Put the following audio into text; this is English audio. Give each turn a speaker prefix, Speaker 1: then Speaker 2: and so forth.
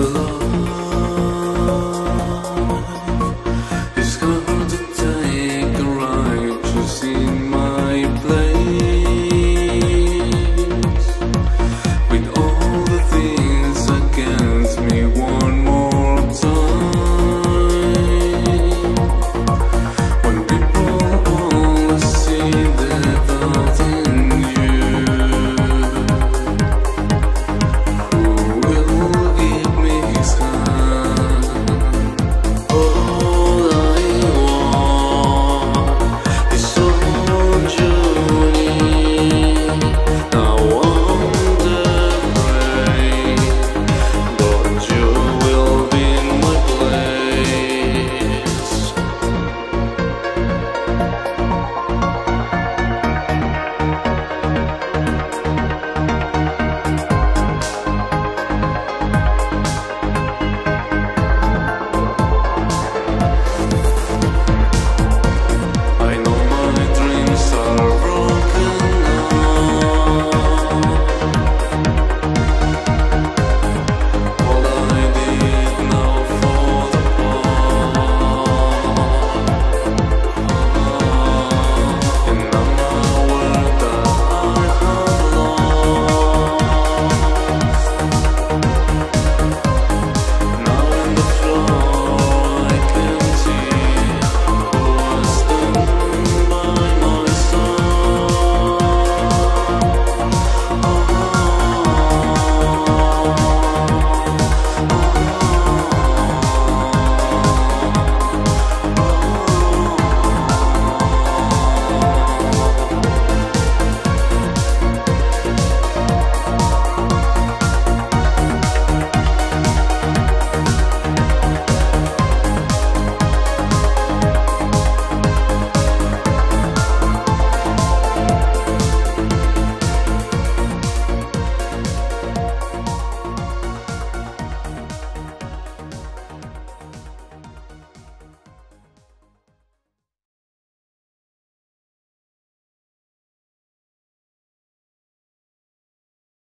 Speaker 1: belong